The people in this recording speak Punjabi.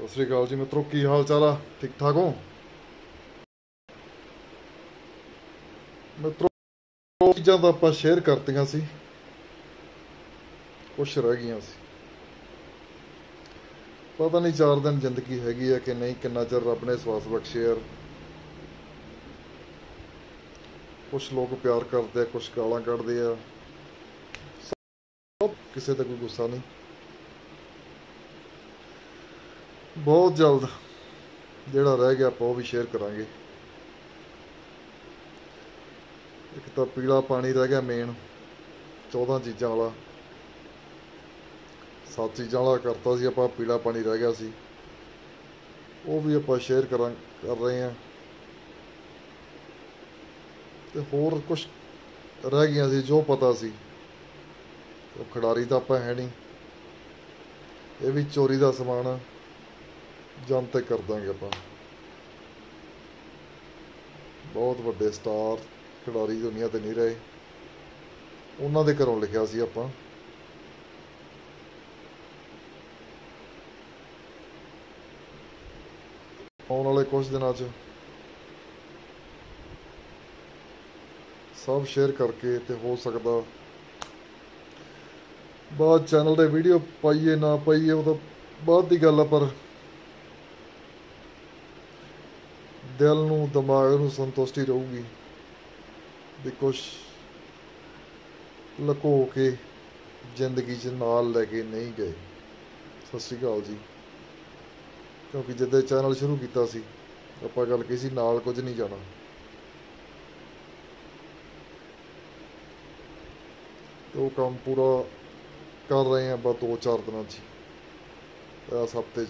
ਸਤਿ ਸ੍ਰੀ ਅਕਾਲ ਜੀ ਮਿੱਤਰੋ, ਕੀ ਹਾਲ ਚਾਲ ਆ? ਠੀਕ ਠਾਕ ਹੋ? ਮਿੱਤਰੋ ਚੀਜ਼ਾਂ ਤਾਂ ਆਪਾਂ ਸ਼ੇਅਰ ਕਰਤੀਆਂ ਸੀ। ਕੁਛ ਰਹਿ ਗਈਆਂ ਸੀ। ਪਤਾ ਨਹੀਂ ਚਾਰ ਦਿਨ ਜ਼ਿੰਦਗੀ ਹੈਗੀ ਆ ਕਿ ਨਹੀਂ, ਕਿੰਨਾ ਚਿਰ ਰੱਬ ਨੇ ਸਵਾਸ ਬਖਸ਼ੇ ਯਾਰ ਕੁਛ ਲੋਕ ਪਿਆਰ ਕਰਦੇ ਆ, ਕੁਛ ਗਾਲਾਂ ਕੱਢਦੇ ਆ। ਸਭ ਕਿਸੇ ਦਾ ਕੋਈ ਗੁੱਸਾ ਨਹੀਂ। ਬਹੁਤ ਜਲਦ ਜਿਹੜਾ ਰਹਿ ਗਿਆ ਆਪਾਂ ਉਹ ਵੀ ਸ਼ੇਅਰ ਕਰਾਂਗੇ। ਇੱਕ ਤਾਂ ਪੀਲਾ ਪਾਣੀ ਰਹਿ ਗਿਆ ਮੇਨ 14 ਚੀਜ਼ਾਂ ਵਾਲਾ। ਸੱਤ ਚੀਜ਼ਾਂ ਵਾਲਾ ਕਰਤਾ ਸੀ ਆਪਾਂ, ਪੀਲਾ ਪਾਣੀ ਰਹਿ ਗਿਆ ਸੀ। ਉਹ ਵੀ ਆਪਾਂ ਸ਼ੇਅਰ ਕਰਾਂ ਕਰ ਰਹੇ ਹਾਂ। ਤੇ ਹੋਰ ਕੁਝ ਰਹਿ ਗਈਆਂ ਸੀ, ਜੋ ਪਤਾ ਸੀ। ਉਹ ਖਿਡਾਰੀ ਤਾਂ ਆਪਾਂ ਹੈ ਨਹੀਂ। ਇਹ ਵੀ ਚੋਰੀ ਦਾ ਸਮਾਨ ਆ। ਜਨ ਤੇ ਕਰ ਦਾਂਗੇ ਆਪਾਂ। ਬਹੁਤ ਵੱਡੇ ਸਟਾਰ ਖਿਡਾਰੀ ਦੁਨੀਆ ਤੇ ਨਹੀਂ ਰਹੇ। ਉਹਨਾਂ ਦੇ ਘਰੋਂ ਲਿਖਿਆ ਸੀ ਆਪਾਂ। ਆਉਣ ਵਾਲੇ ਕੁਝ ਦਿਨਾਂ 'ਚ ਸਭ ਸ਼ੇਅਰ ਕਰਕੇ ਤੇ ਹੋ ਸਕਦਾ। ਬਾਅਦ ਚੈਨਲ ਦੇ ਵੀਡੀਓ ਪਾਈਏ ਨਾ ਪਾਈਏ, ਉਹ ਤਾਂ ਬਾਅਦ ਦੀ ਗੱਲ ਆ, ਪਰ ਦਿਲ ਨੂੰ, ਦਿਮਾਗ ਨੂੰ ਸੰਤੁਸ਼ਟੀ ਰਹੂਗੀ। ਵੀ ਕੁਛ ਲਕੋ ਕੇ ਜ਼ਿੰਦਗੀ 'ਚ ਨਾਲ ਲੈ ਕੇ ਨਹੀਂ ਗਏ। ਸਤਿ ਸ਼੍ਰੀ ਅਕਾਲ ਜੀ। ਕਿਉਂਕਿ ਜਦੋਂ ਚੈਨਲ ਸ਼ੁਰੂ ਕੀਤਾ ਸੀ, ਆਪਾਂ ਗੱਲ ਕੀਤੀ ਸੀ, ਨਾਲ ਕੁਝ ਨਹੀਂ ਜਾਣਾ। ਉਹ ਕੰਮ ਪੂਰਾ ਕਰ ਰਹੇ ਹਾਂ ਬਸ ਦੋ ਚਾਰ ਦਿਨਾਂ 'ਚ ਹੀ, ਇਸ ਹਫ਼ਤੇ 'ਚ